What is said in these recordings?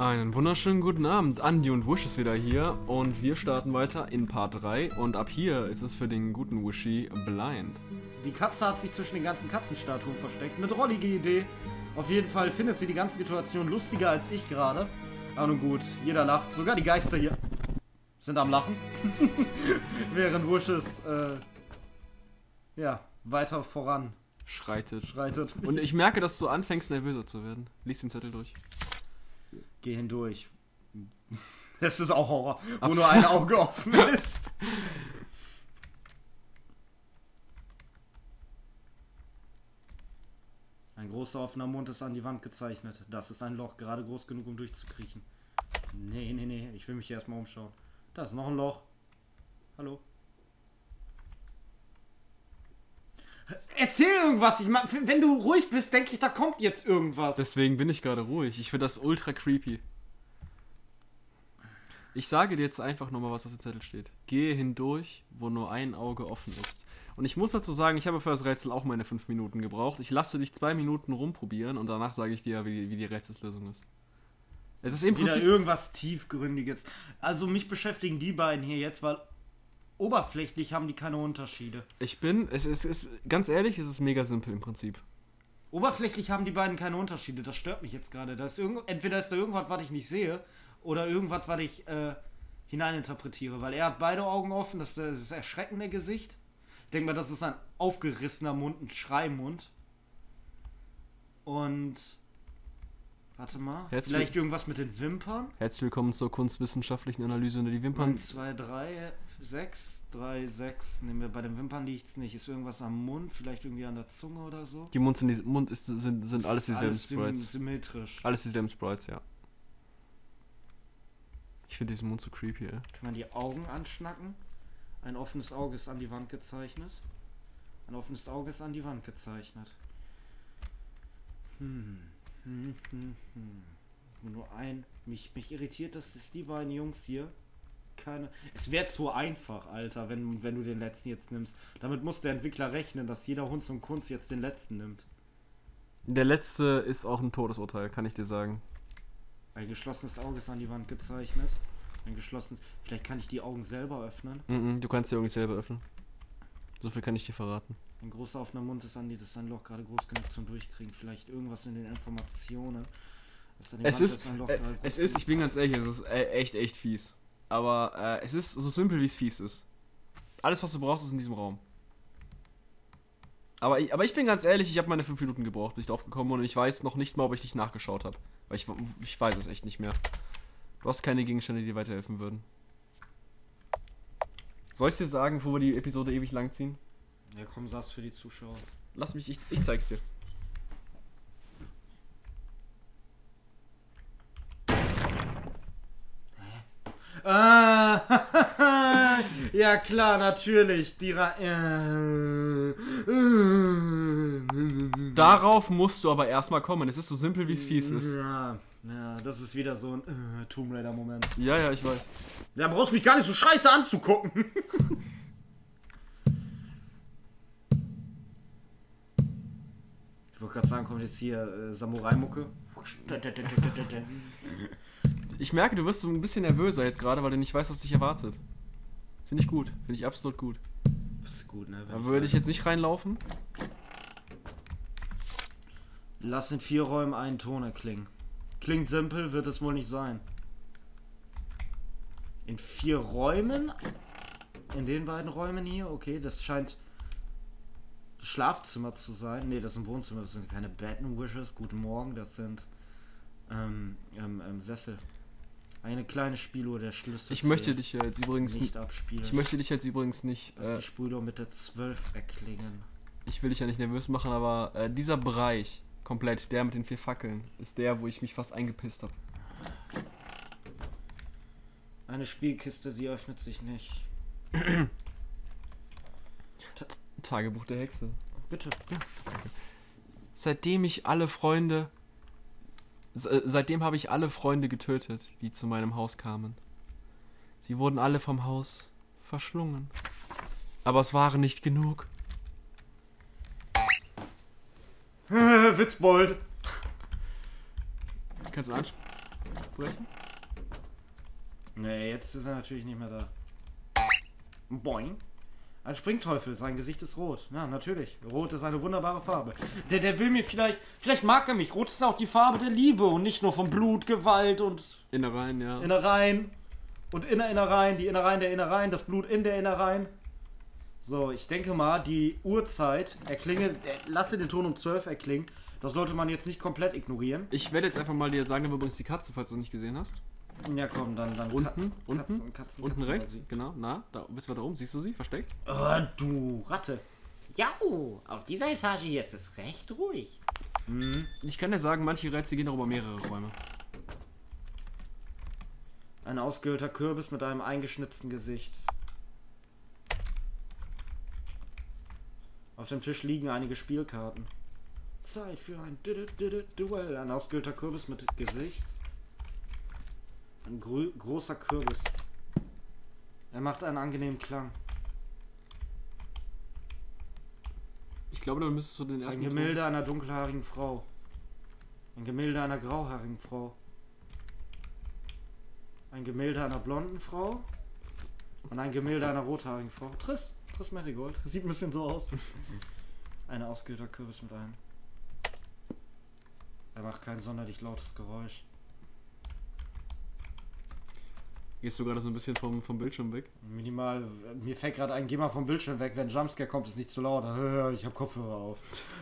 Einen wunderschönen guten Abend. Andy und Wish ist wieder hier und wir starten weiter in Part 3 und ab hier ist es für den guten Wishy blind. Die Katze hat sich zwischen den ganzen Katzenstatuen versteckt. Eine drollige Idee. Auf jeden Fall findet sie die ganze Situation lustiger als ich gerade. Aber nun gut, jeder lacht. Sogar die Geister hier sind am Lachen. Während Wishes, äh, ja, weiter voran Schreitet. schreitet. Und ich merke, dass du anfängst nervöser zu werden. Lies den Zettel durch. Geh hindurch. Das ist auch Horror, wo nur ein Auge offen ist. Ein großer offener Mund ist an die Wand gezeichnet. Das ist ein Loch, gerade groß genug, um durchzukriechen. Nee, nee, nee, ich will mich hier erstmal umschauen. Da ist noch ein Loch. Hallo? Erzähl irgendwas. Ich mein, wenn du ruhig bist, denke ich, da kommt jetzt irgendwas. Deswegen bin ich gerade ruhig. Ich finde das ultra creepy. Ich sage dir jetzt einfach nochmal, was auf dem Zettel steht. Gehe hindurch, wo nur ein Auge offen ist. Und ich muss dazu sagen, ich habe für das Rätsel auch meine fünf Minuten gebraucht. Ich lasse dich zwei Minuten rumprobieren und danach sage ich dir, wie, wie die Rätselslösung ist. Es ist im wieder Prinzip irgendwas tiefgründiges. Also mich beschäftigen die beiden hier jetzt, weil oberflächlich haben die keine Unterschiede. Ich bin, es ist, es ist, ganz ehrlich, es ist mega simpel im Prinzip. Oberflächlich haben die beiden keine Unterschiede. Das stört mich jetzt gerade. Da ist irgend, entweder ist da irgendwas, was ich nicht sehe, oder irgendwas, was ich äh, hineininterpretiere. Weil er hat beide Augen offen, das ist das erschreckende Gesicht. Ich denke mal, das ist ein aufgerissener Mund, ein Schreimund. Und. Warte mal. Jetzt vielleicht irgendwas mit den Wimpern. Herzlich willkommen zur kunstwissenschaftlichen Analyse unter die Wimpern. 1, 2, 3, 6, 3, 6. Nehmen wir bei den Wimpern liegt's nicht. Ist irgendwas am Mund, vielleicht irgendwie an der Zunge oder so? Die Mund sind, die, Mund ist, sind, sind alles dieselben Alles Sprites. symmetrisch. Alles dieselben Sprites, ja. Ich finde diesen Mund so creepy, ey. Kann man die Augen anschnacken? Ein offenes Auge ist an die Wand gezeichnet. Ein offenes Auge ist an die Wand gezeichnet. Hm. Hm, hm, hm. Nur ein. Mich, mich irritiert, dass es die beiden Jungs hier keine. Es wäre zu einfach, Alter, wenn, wenn du den letzten jetzt nimmst. Damit muss der Entwickler rechnen, dass jeder Hund zum Kunst jetzt den letzten nimmt. Der letzte ist auch ein Todesurteil, kann ich dir sagen. Ein geschlossenes Auge ist an die Wand gezeichnet. Ein geschlossenes. Vielleicht kann ich die Augen selber öffnen. Mhm, du kannst die Augen selber öffnen. So viel kann ich dir verraten. Ein großer offener Mund ist an die, das ist ein Loch gerade groß genug zum Durchkriegen. Vielleicht irgendwas in den Informationen. die Es Wand ist, ein Loch äh, es ist, ich bin ganz ehrlich, es ist äh, echt, echt fies. Aber äh, es ist so simpel, wie es fies ist. Alles, was du brauchst, ist in diesem Raum. Aber ich, aber ich bin ganz ehrlich, ich habe meine fünf Minuten gebraucht, bis ich drauf gekommen bin und ich weiß noch nicht mal, ob ich dich nachgeschaut habe. Weil ich, ich weiß es echt nicht mehr. Du hast keine Gegenstände, die dir weiterhelfen würden. Soll ich dir sagen, bevor wir die Episode ewig lang ziehen? Ja, komm, sag's für die Zuschauer. Lass mich, ich, ich zeig's dir. Ah, ja klar, natürlich. Die Ra äh, Darauf musst du aber erstmal kommen. Es ist so simpel, wie es fies ist. Ja, ja, das ist wieder so ein äh, Tomb Raider Moment. Ja, ja, ich weiß. Da brauchst du mich gar nicht so scheiße anzugucken. Ich wollte gerade sagen, kommt jetzt hier äh, Samurai-Mucke. Ich merke, du wirst so ein bisschen nervöser jetzt gerade, weil du nicht weißt, was dich erwartet. Finde ich gut. Finde ich absolut gut. Das ist gut, ne? wenn Da würde ich jetzt nicht reinlaufen. Lass in vier Räumen einen Ton erklingen. Klingt simpel, wird es wohl nicht sein. In vier Räumen? In den beiden Räumen hier? Okay, das scheint Schlafzimmer zu sein. Ne, das ist ein Wohnzimmer. Das sind keine Bed and Wishes. Guten Morgen, das sind ähm, ähm, ähm, Sessel. Eine kleine Spieluhr der Schlüssel. Ich möchte dich jetzt übrigens nicht abspielen. Ich möchte dich jetzt übrigens nicht. Lass Äh, die Spieluhr mit der 12 erklingen. ich will dich ja nicht nervös machen, aber äh, dieser Bereich komplett, der mit den vier Fackeln, ist der, wo ich mich fast eingepisst habe. Eine Spielkiste, sie öffnet sich nicht. Tagebuch der Hexe. Bitte. Seitdem ich alle Freunde. Äh, Seitdem habe ich alle Freunde getötet, die zu meinem Haus kamen. Sie wurden alle vom Haus verschlungen. Aber es waren nicht genug. Witzbold. Kannst du ansprechen? Nee, jetzt ist er natürlich nicht mehr da. Boing. Ein Springteufel, sein Gesicht ist rot. Ja, natürlich. Rot ist eine wunderbare Farbe. Der, der will mir vielleicht, vielleicht mag er mich. Rot ist auch die Farbe der Liebe und nicht nur von Blut, Gewalt und Innereien, ja. Innereien. Und Innerinnereien, die Innereien der Innereien, das Blut in der Innereien. So, ich denke mal, die Uhrzeit erklinge, äh, lasse den Ton um 12 erklingen. Das sollte man jetzt nicht komplett ignorieren. Ich werde jetzt einfach mal dir sagen, übrigens die Katze, falls du es nicht gesehen hast. Ja, komm, dann, dann Unten, Katzen, unten, Katzen, Katzen, unten Katzen, rechts, genau, na, da bist du da oben, siehst du sie, versteckt? Oh, du Ratte. Ja, auf dieser Etage hier ist es recht ruhig. Ich kann dir sagen, manche Rätsel gehen auch über mehrere Räume. Ein ausgehöhlter Kürbis mit einem eingeschnitzten Gesicht. Auf dem Tisch liegen einige Spielkarten. Zeit für ein Du- Du- Du- Du- Duell. Ein ausgehöhlter Kürbis mit Gesicht. Ein großer Kürbis. Er macht einen angenehmen Klang. Ich glaube, dann müsstest du den Ein ersten. Gemälde einer dunkelhaarigen Frau. Ein Gemälde einer grauhaarigen Frau. Ein Gemälde einer blonden Frau. Und ein Gemälde einer rothaarigen Frau. Triss. Triss Marigold. Sieht ein bisschen so aus. Ein ausgehöhlter Kürbis mit einem. Er macht kein sonderlich lautes Geräusch. Gehst du gerade so ein bisschen vom, vom Bildschirm weg? Minimal. Mir fällt gerade ein, geh mal vom Bildschirm weg. Wenn Jumpscare kommt, ist nicht zu laut. Ich habe Kopfhörer auf.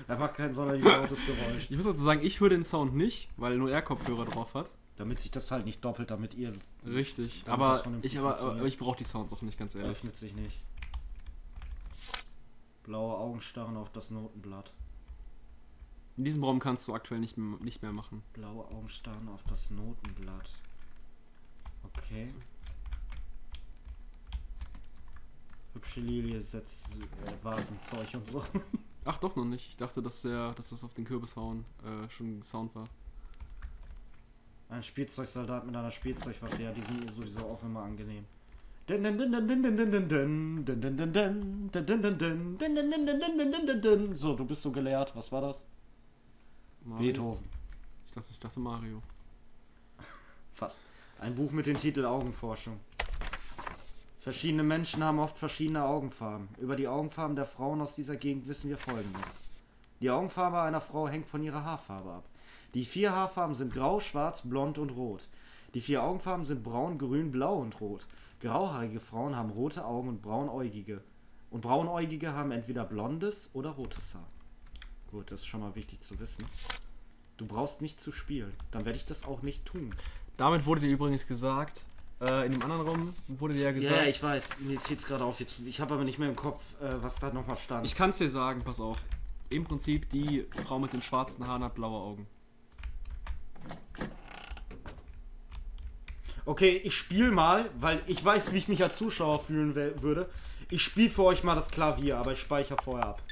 Er macht kein sonderlich lautes Geräusch. Ich muss dazu sagen, ich höre den Sound nicht, weil nur er Kopfhörer drauf hat. Damit sich das halt nicht doppelt, damit ihr Richtig. Damit aber ich, aber, aber ich brauche die Sounds auch nicht, ganz ehrlich. Öffnet sich nicht. Blaue Augen starren auf das Notenblatt. In diesem Raum kannst du aktuell nicht, mehr- nicht mehr machen. Blaue Augen starren auf das Notenblatt. Okay. Hübsche Lilie setzt äh, Vasenzeug und so. Ach doch noch nicht. Ich dachte, dass der, dass das auf den Kürbis hauen äh, schon Sound war. Ein Spielzeugsoldat mit einer Spielzeugwaffe, ja, die sind mir sowieso auch immer angenehm. So, du bist so gelehrt. Was war das? Mario. Beethoven. Ich dachte, ich dachte Mario. Fast. Ein Buch mit dem Titel Augenforschung. Verschiedene Menschen haben oft verschiedene Augenfarben. Über die Augenfarben der Frauen aus dieser Gegend wissen wir folgendes. Die Augenfarbe einer Frau hängt von ihrer Haarfarbe ab. Die vier Haarfarben sind grau, schwarz, blond und rot. Die vier Augenfarben sind braun, grün, blau und rot. Grauhaarige Frauen haben rote Augen und braunäugige. Und braunäugige haben entweder blondes oder rotes Haar. Gut, das ist schon mal wichtig zu wissen. Du brauchst nicht zu spielen. Dann werde ich das auch nicht tun. Damit wurde dir übrigens gesagt, äh, in dem anderen Raum wurde dir ja Ja, gesagt. ich weiß, mir fiel es gerade auf. Jetzt, ich habe aber nicht mehr im Kopf, äh, was da nochmal stand. Ich kann es dir sagen, pass auf. Im Prinzip die Frau mit den schwarzen Haaren hat blaue Augen. okay, ich spiele mal, weil ich weiß, wie ich mich als Zuschauer fühlen würde. Ich spiele für euch mal das Klavier, aber ich speichere vorher ab.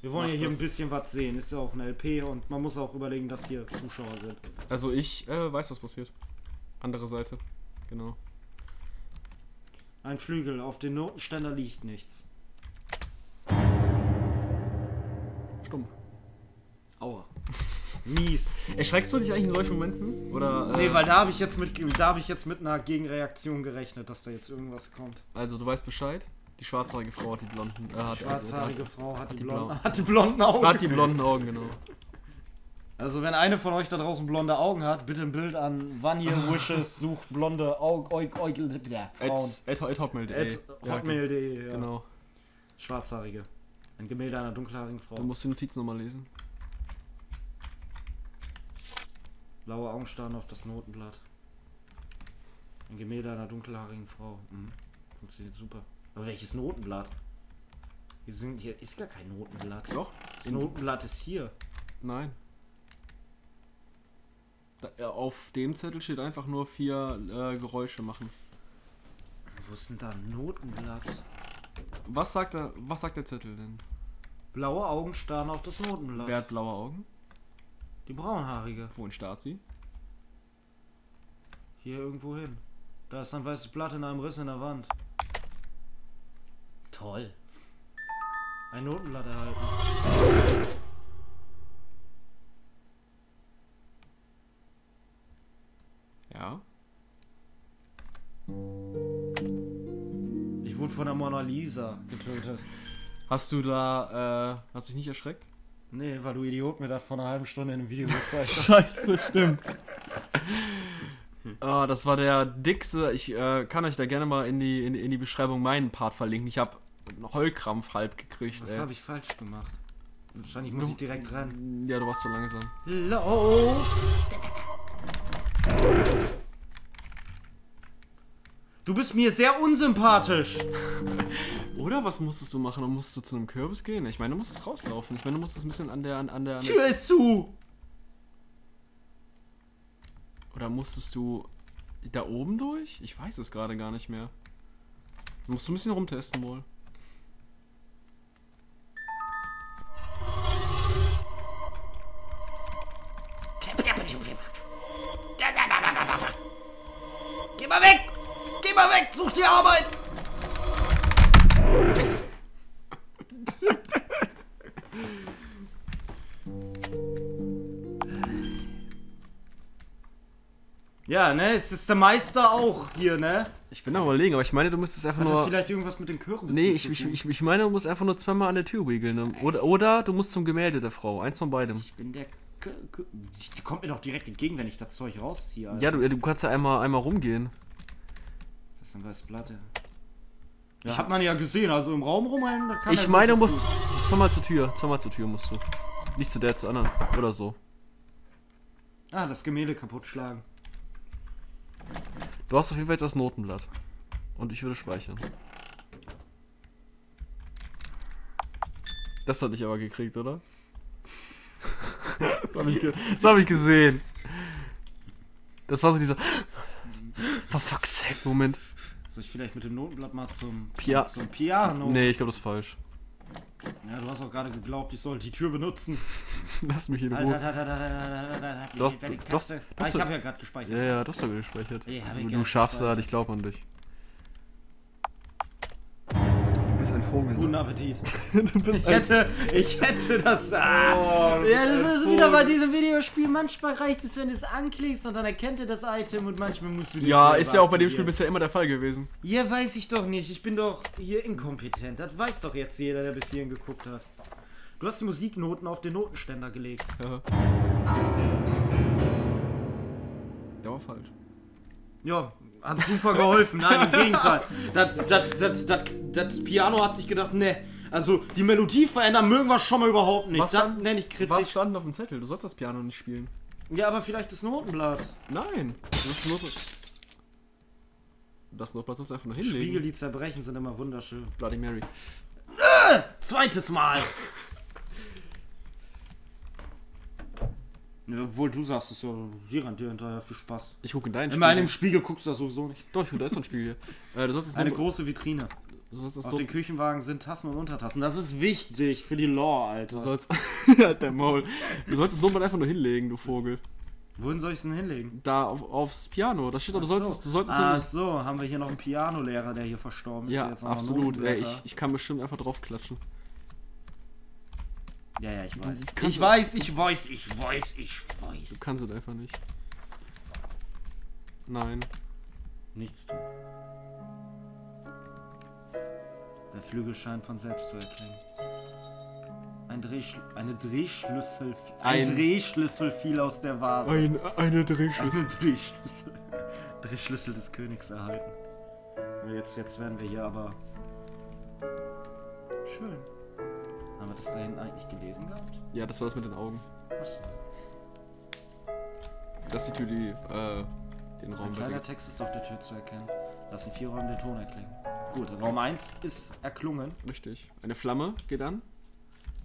Wir wollen ja hier ein bisschen was sehen. Ist ja auch ein LP und man muss auch überlegen, dass hier Zuschauer sind. Also ich äh, weiß, was passiert. Andere Seite. Genau. Ein Flügel, auf dem Notenständer liegt nichts. Stumpf. Aua. Mies. Erschreckst du dich eigentlich in solchen Momenten? Oder, äh, Nee, weil da habe ich jetzt mit da habe ich jetzt mit einer Gegenreaktion gerechnet, dass da jetzt irgendwas kommt. Also du weißt Bescheid. Die schwarzhaarige Frau hat die blonden. Äh, hat, Schwarzhaarige Frau hat, die, die blonden, hat die blonden Augen. Hat die blonden Augen, genau. Also wenn eine von euch da draußen blonde Augen hat, bitte ein Bild an Vanya Wishes sucht blonde Augen, Eug, Eug, ja, Frauen. At, at, hotmail.de. At Ja, hotmail.de, ja. Genau. Schwarzhaarige. Ein Gemälde einer dunkelhaarigen Frau. Du musst die Notiz nochmal lesen. Blaue Augen starren auf das Notenblatt. Ein Gemälde einer dunkelhaarigen Frau. Mhm. Funktioniert super. Aber welches Notenblatt? Hier, sind, hier ist gar kein Notenblatt. Doch? Das Notenblatt ist hier. Nein. Ja, auf dem Zettel steht einfach nur vier äh, Geräusche machen. Wo ist denn da ein Notenblatt? Was sagt der, was sagt der Zettel denn? Blaue Augen starren auf das Notenblatt. Wer hat blaue Augen? Die braunhaarige. Wohin starrt sie? Hier irgendwo hin. Da ist ein weißes Blatt in einem Riss in der Wand. Toll. Ein Notenblatt erhalten. Von der Mona Lisa getötet. Hast du da, äh, hast dich nicht erschreckt? Nee, weil du Idiot mir das vor einer halben Stunde in einem Video gezeigt hast. Scheiße, stimmt. Ah, das war der dickste. Ich äh, kann euch da gerne mal in die, in, in die Beschreibung meinen Part verlinken. Ich habe einen Heulkrampf halb gekriegt. Ey. habe ich falsch gemacht? Wahrscheinlich muss ich direkt ran. Ja, du warst so langsam. Lauf! Du bist mir sehr unsympathisch. Oder was musstest du machen? Musstest du zu einem Kürbis gehen? Ich meine, du musstest rauslaufen. Ich meine, du musstest ein bisschen an der, an, an der, an der Tür ist zu. Oder musstest du da oben durch? Ich weiß es gerade gar nicht mehr. Musst du ein bisschen rumtesten wohl. Ja, ne? Es ist der Meister auch hier, ne? Ich bin am überlegen, aber ich meine, du müsstest einfach Hat das nur. vielleicht irgendwas mit den Kürbissen Nee, ich, ich, ich, ich meine, du musst einfach nur zweimal an der Tür wiegeln. ne? Oder, oder du musst zum Gemälde der Frau. Eins von beidem. Ich bin der. K K die kommt mir doch direkt entgegen, wenn ich das Zeug rausziehe. Alter. Ja, du, du kannst ja einmal, einmal rumgehen. Das ist ein weißes Blatt, ja. Ja, hat man ja gesehen, also im Raum rumrennen, das kann Ich meine, du musst zweimal zur Tür. Zweimal zur Tür musst du. Nicht zu der, zur anderen. Oder so. Ah, das Gemälde kaputt schlagen. Du hast auf jeden Fall jetzt das Notenblatt. Und ich würde speichern. Das hatte ich aber gekriegt, oder? das habe ich, ge das hab ich gesehen. Das war so dieser. For fuck's sake, Moment. Soll ich vielleicht mit dem Notenblatt mal zum, Pia- zum Piano? Nee, ich glaube, das ist falsch. Ja, du hast auch gerade geglaubt, ich soll die Tür benutzen. Lass mich in Ruhe. Halt, halt, halt, halt, halt, halt, Ich habe ja gerade gespeichert. Ja, ja, das hast du gespeichert. du schaffst das, ich glaube an dich. Ein Vogel. Guten ne? Appetit. du bist Ich hätte, ich hätte das. Ah. ja, das ist wieder bei diesem Videospiel. Manchmal reicht es, wenn du es anklickst und dann erkennt er das Item und manchmal musst du die Ja, ist ja auch bei dem. Spiel bisher immer der Fall gewesen. Ja, weiß ich doch nicht. Ich bin doch hier inkompetent. Das weiß doch jetzt jeder, der bis hierhin geguckt hat. Du hast die Musiknoten auf den Notenständer gelegt. Ja. Der war falsch. Ja, hat super geholfen. Nein, im Gegenteil. Das, das, das, das, das Piano hat sich gedacht, ne, also die Melodie verändern mögen wir schon mal überhaupt nicht. Was Das nenne ich Was kritisch. stand auf dem Zettel? Du sollst das Piano nicht spielen. Ja, aber vielleicht das Notenblatt. Nein. Das Not das Noteblatt sollst du einfach nur hinlegen. Spiegel, die zerbrechen, sind immer wunderschön. Bloody Mary. Zweites Mal. Obwohl du sagst es ja, hier rennt dir hinterher viel Spaß. Ich gucke in deinen In meinem Spiegel. Spiegel guckst du das sowieso nicht. Doch, da ist so ein Spiegel. Äh, Eine große Vitrine. du sollst Auf den Küchenwagen sind Tassen und Untertassen. Das ist wichtig für die Lore, Alter. Du sollst. ja, der Maul. Du sollst das Noteblatt einfach nur hinlegen, du Vogel. Wohin soll ich es denn hinlegen? Da auf, aufs Piano. Da steht doch, du sollst so. es. Du sollst es Ach so- haben wir hier noch einen Pianolehrer, der hier verstorben ist. Ja, absolut. Ey, ich, ich kann bestimmt einfach draufklatschen. Ja, ja, ich weiß. Ich du- weiß, ich weiß, ich weiß, ich Du weiß. kannst es einfach nicht. Nein. Nichts tun. Der Flügel scheint von selbst zu erklingen. Ein Drehschl eine Drehschlüssel, ein, Ein- Drehschlüssel fiel aus der Vase. Ein, eine Drehschlüssel. Eine Drehschlüssel. Drehschlüssel des Königs erhalten. Jetzt, jetzt werden wir hier aber. Schön. Haben wir das da hinten eigentlich gelesen gehabt? Ja, das war das mit den Augen. Achso. Das ist die Tür, die äh, den Raum Ein kleiner. Text ist auf der Tür zu erkennen. Lassen vier Räume den Ton erklingen. Gut, Raum 1 ist erklungen. Richtig. Eine Flamme geht an.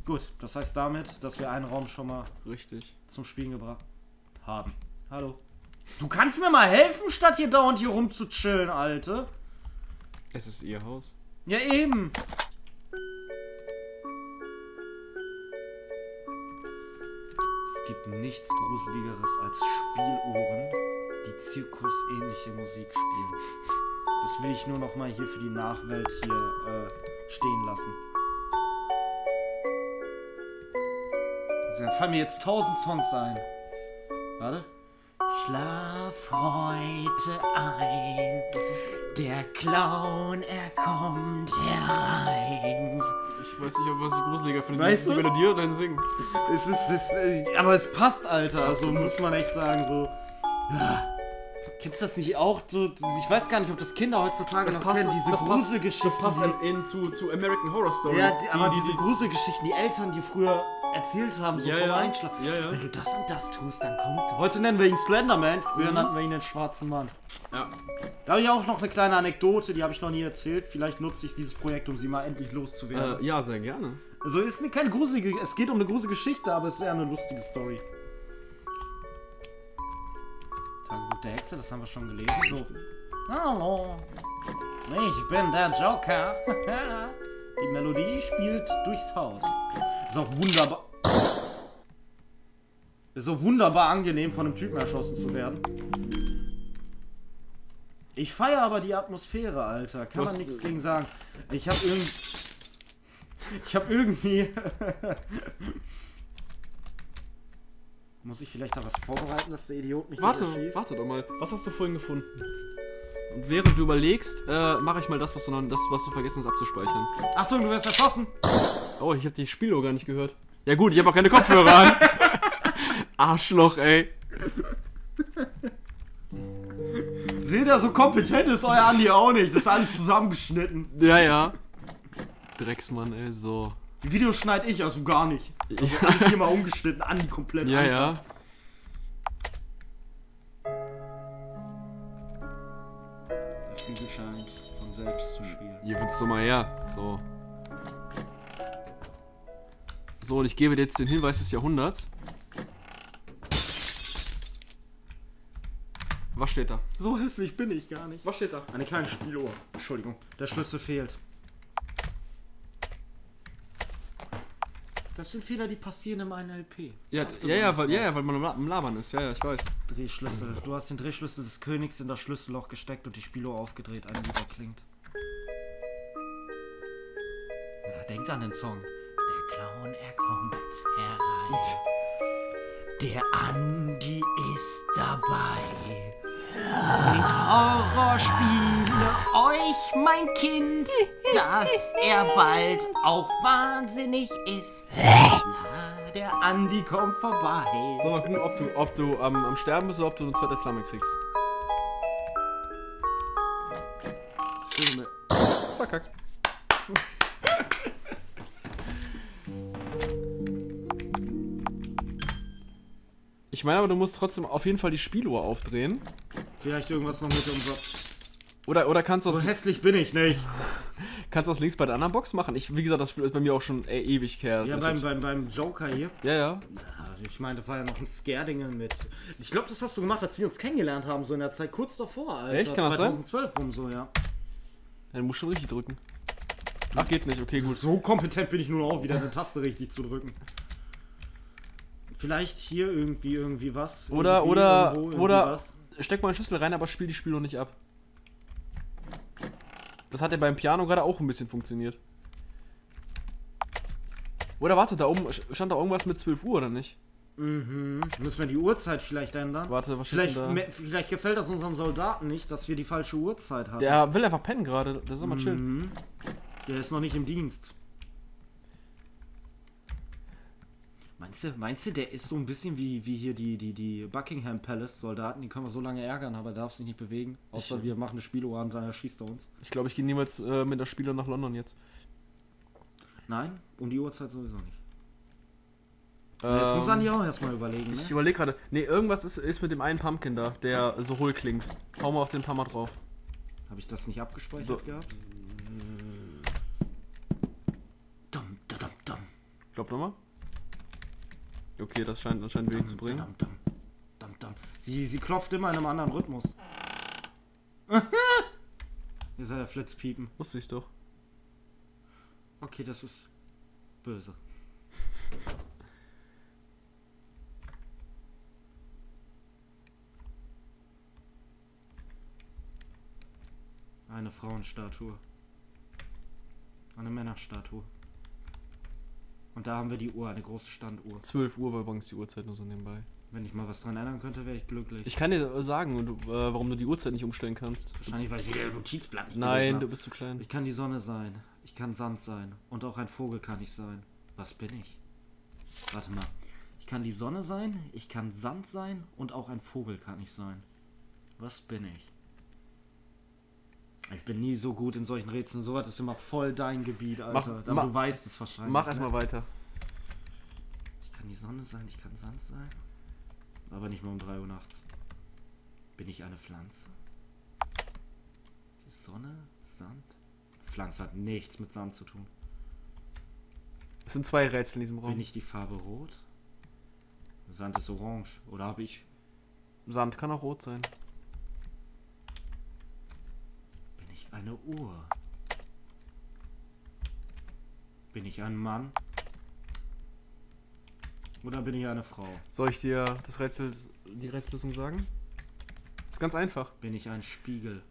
Gut, das heißt damit, dass wir einen Raum schon mal Richtig. zum Spielen gebracht haben. Hallo. Du kannst mir mal helfen, statt hier dauernd hier rumzuchillen, Alte? Es ist ihr Haus. Ja, eben. Nichts Gruseligeres als Spieluhren, die zirkusähnliche Musik spielen. Das will ich nur noch mal hier für die Nachwelt hier äh, stehen lassen. Da fallen mir jetzt tausend Songs ein. Warte. Schlaf heute ein. Der Clown, er kommt herein. Ich weiß nicht, ob was ich gruseliger finde. Weißt die du? Melodie oder dein Singen. Es ist, es, äh, aber es passt, Alter. Also muss man echt sagen, so. Ja. Kennst du das nicht auch? So, ich weiß gar nicht, ob das Kinder heutzutage noch kennen, diese das passt, Gruselgeschichten. das passt die- in, in, zu, zu American Horror Story. Ja, die, aber die, diese Gruselgeschichten, die Eltern, die früher erzählt haben, so Ja, vom ja. Einschlafen. Ja. Wenn du das und das tust, dann kommt. Heute nennen wir ihn Slenderman, früher nannten wir ihn den schwarzen Mann. ja. Da habe ich auch noch eine kleine Anekdote, die habe ich noch nie erzählt. Vielleicht nutze ich dieses Projekt, um sie mal endlich loszuwerden. Äh, ja, sehr gerne. Also ist eine, keine gruselige, es geht um eine gruselige Geschichte, aber es ist eher eine lustige Story. Tagebuch der Hexe, das haben wir schon gelesen. So. Hallo, ich bin der Joker. Die Melodie spielt durchs Haus. Ist auch wunderbar. Ist auch wunderbar angenehm, von einem Typen erschossen zu werden. Ich feiere aber die Atmosphäre, Alter. Kann Was- man nichts gegen sagen. Ich habe irgendwie. Ich habe irgendwie. Muss ich vielleicht da was vorbereiten, dass der Idiot mich Warte, warte doch mal. Was hast du vorhin gefunden? Und während du überlegst, äh, mache ich mal das, was du, noch, das, was du vergessen hast abzuspeichern. Achtung, du wirst erschossen! Oh, ich habe die Spielo gar nicht gehört. Ja gut, ich habe auch keine Kopfhörer an. Arschloch, ey. Seht ihr, so kompetent ist euer Andi auch nicht. Das ist alles zusammengeschnitten. Ja, ja. Drecksmann, ey, so. Die Videos schneide ich, also gar nicht. Also Ja. alles hier mal umgeschnitten, Andi komplett. Ja, ja. Der Flügel scheint von selbst zu spielen. Hier willst du mal her. So. So, und ich gebe dir jetzt den Hinweis des Jahrhunderts. Was steht da? So hässlich bin ich gar nicht. Was steht da? Eine kleine Spieluhr. Entschuldigung, der Schlüssel fehlt. Das sind Fehler, die passieren in einem LP. Ja, ja, ja, weil, ja, ja, weil man am La- am Labern ist. Ja, ja, ich weiß. Drehschlüssel. Du hast den Drehschlüssel des Königs in das Schlüsselloch gesteckt und die Spieluhr aufgedreht. Ein Lied erklingt. Ja, denkt an den Song. Der Clown, er kommt herein. Der Andi ist dabei. Bringt Horrorspiele euch, mein Kind, dass er bald auch wahnsinnig ist. Na, der Andi kommt vorbei. So, mal gucken, ob du, ob du am, am Sterben bist oder ob du eine zweite Flamme kriegst. Schön, Verkackt. Ich meine aber, du musst trotzdem auf jeden Fall die Spieluhr aufdrehen. Vielleicht irgendwas noch mit unser. Oder, oder kannst du So hässlich bin ich nicht. kannst du aus links bei der anderen Box machen? Ich, wie gesagt, das Spiel ist bei mir auch schon ey, ewig her. Ja, Das beim, beim, beim Joker hier. ja, ja. Ich meine, da war ja noch ein Scare-Ding mit. Ich glaube, das hast du gemacht, als wir uns kennengelernt haben, so in der Zeit kurz davor, Alter. Echt? Kann das sein? 2012 rum so, ja. Dann musst du schon richtig drücken. Ach, geht nicht. Okay, gut. So kompetent bin ich nun auch wieder, eine Taste richtig zu drücken. Vielleicht hier irgendwie irgendwie was. Oder, irgendwie, oder, irgendwo, irgendwie oder was. steck mal einen Schlüssel rein, aber spiel die Spieluhr nicht ab. Das hat ja beim Piano gerade auch ein bisschen funktioniert. Oder warte, da oben stand da irgendwas mit 12 Uhr, oder nicht? Mhm. Müssen wir die Uhrzeit vielleicht ändern? Warte, was steht Vielleicht, da? vielleicht gefällt das unserem Soldaten nicht, dass wir die falsche Uhrzeit haben. Der will einfach pennen gerade. Der soll mal chillen. Mhm. Der ist noch nicht im Dienst. Meinst du, meinst du, der ist so ein bisschen wie, wie hier die, die, die Buckingham Palace Soldaten, die können wir so lange ärgern, aber er darf sich nicht bewegen. Außer Ich- wir machen eine Spieluhr und dann erschießt er uns. Ich glaube, ich gehe niemals äh, mit der Spieler nach London jetzt. Nein, um die Uhrzeit sowieso nicht. Jetzt muss Ähm, Andi auch erstmal überlegen, ich ne? überlege gerade. Nee, irgendwas ist, ist mit dem einen Pumpkin da, der so hohl klingt. Hau mal auf den Pammer drauf. Habe ich das nicht abgespeichert So. gehabt? Dum, da, dum, dum, Glaub nochmal. Okay, das scheint anscheinend wenig zu bringen. dum, dum, dum, dum. Sie, sie klopft immer in einem anderen Rhythmus. Ihr seid ja Flitzpiepen. Wusste ich doch. Okay, das ist böse. Eine Frauenstatue. Eine Männerstatue. Und da haben wir die Uhr, eine große Standuhr. 12 Uhr war übrigens die Uhrzeit nur so nebenbei. Wenn ich mal was dran ändern könnte, wäre ich glücklich. Ich kann dir sagen, du, äh, warum du die Uhrzeit nicht umstellen kannst. Wahrscheinlich, weil ich wieder Notizblatt nicht Nein, du bist zu klein. Ich kann die Sonne sein. Ich kann Sand sein. Und auch ein Vogel kann ich sein. Was bin ich? Warte mal. Ich kann die Sonne sein, ich kann Sand sein und auch ein Vogel kann ich sein. Was bin ich? Ich bin nie so gut in solchen Rätseln. So was ist immer voll dein Gebiet, Alter. Mach- Aber du weißt es wahrscheinlich. Mach ne? erstmal weiter. Ich kann die Sonne sein, ich kann Sand sein. Aber nicht mehr um 3 Uhr nachts. Bin ich eine Pflanze? Die Sonne, Sand. Pflanze hat nichts mit Sand zu tun. Es sind zwei Rätsel in diesem Raum. Bin ich die Farbe rot? Sand ist orange. Oder habe ich. Sand kann auch rot sein. Bin ich eine Uhr? Bin ich ein Mann? Oder bin ich eine Frau? Soll ich dir das Rätsel, die Rätsellösung sagen? Ist ganz einfach. Bin ich ein Spiegel?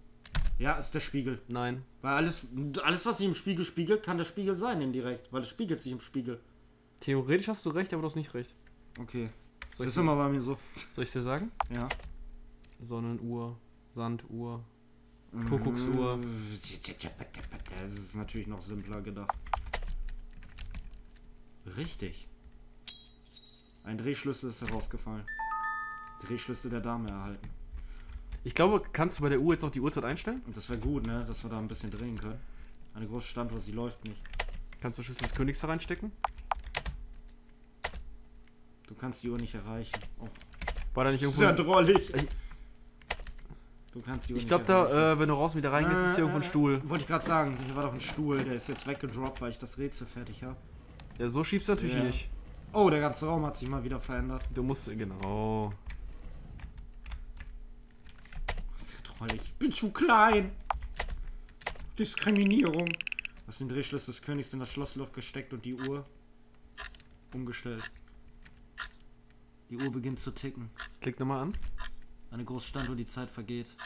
Ja, ist der Spiegel. Nein. Weil alles, alles, was sich im Spiegel spiegelt, kann der Spiegel sein indirekt. Weil es spiegelt sich im Spiegel. Theoretisch hast du recht, aber du hast nicht recht. Okay. Soll Das ist dir, immer bei mir so. soll ich dir sagen? Ja. Sonnenuhr, Sanduhr, Kuckucksuhr. Das ist natürlich noch simpler gedacht. Richtig. Ein Drehschlüssel ist herausgefallen. Drehschlüssel der Dame erhalten. Ich glaube, kannst du bei der Uhr jetzt noch die Uhrzeit einstellen? Und das wäre gut, ne? Dass wir da ein bisschen drehen können. Eine große Standuhr, sie läuft nicht. Kannst du Schlüssel des Königs da reinstecken? Du kannst die Uhr nicht erreichen. Oh. War da nicht Das ist irgendwo... ja drollig. Ich- Du kannst die Uhr ich glaube, erreichen. da, äh, wenn du raus und wieder reingehst, ist hier irgendwo ein Stuhl. Wollte ich gerade sagen, hier war doch ein Stuhl, der ist jetzt weggedroppt, weil ich das Rätsel fertig habe. Ja, so schiebst du natürlich Ja. nicht. Oh, der ganze Raum hat sich mal wieder verändert. Du musst, genau. Das ist ja drollig. Ich bin zu klein. Diskriminierung. Hast den Drehschlüssel des Königs in das Schlossloch gesteckt und die Uhr umgestellt. Die Uhr beginnt zu ticken. Klick nochmal an. Eine große Standuhr, die Zeit vergeht.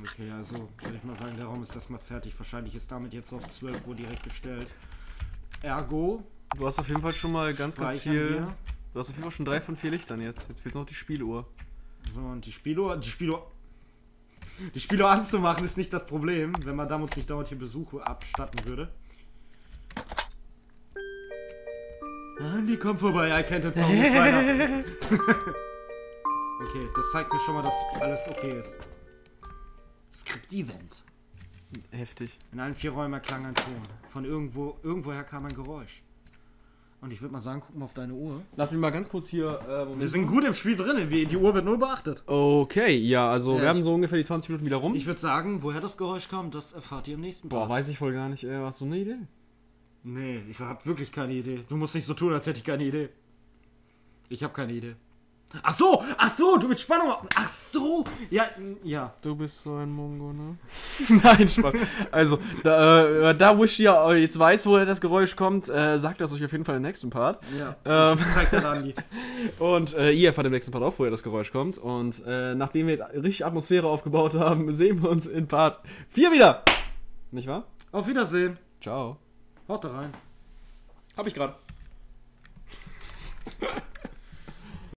Okay, also würde ich mal sagen, der Raum ist erstmal fertig. Wahrscheinlich ist damit jetzt auf 12 Uhr direkt gestellt. Ergo, Du hast auf jeden Fall schon mal ganz, ganz viel... wir. Du hast auf jeden Fall schon drei von vier Lichtern jetzt. Jetzt fehlt noch die Spieluhr. So, und die Spieluhr, die Spieluhr. Die Spieluhr anzumachen ist nicht das Problem, wenn man uns nicht dauernd hier Besuche abstatten würde. Andy, komm vorbei, I can't jetzt geht's weiter. okay, das zeigt mir schon mal, dass alles okay ist. Skript-Event. Heftig. In allen vier Räumen erklang ein Ton. Von irgendwo, irgendwoher kam ein Geräusch. Und ich würde mal sagen, guck mal auf deine Uhr. Lass mich mal ganz kurz hier... Äh. Wir sind gut im Spiel drin, die Uhr wird null beachtet. Okay, ja, also Ja, wir haben so ungefähr die 20 Minuten wieder rum. Ich würde sagen, woher das Geräusch kam, das erfahrt ihr im nächsten Boah, Part. weiß ich voll gar nicht. Äh, hast du eine Idee? Nee, ich hab wirklich keine Idee. Du musst nicht so tun, als hätte ich keine Idee. Ich habe keine Idee. Ach so, ach so, du willst Spannung. Ach so, ja, ja. Du bist so ein Mongo, ne? Nein, Spaß. Also, da, äh, da Wish ja jetzt weiß, woher das Geräusch kommt, äh, sagt das euch auf jeden Fall im nächsten Part. Ja, Ähm. ich zeig dir Andi. Und äh, ihr erfahrt im nächsten Part auch, woher das Geräusch kommt. Und äh, nachdem wir jetzt richtig Atmosphäre aufgebaut haben, sehen wir uns in Part 4 wieder. Nicht wahr? Auf Wiedersehen. Ciao. Haut da rein. Hab ich gerade.